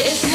It's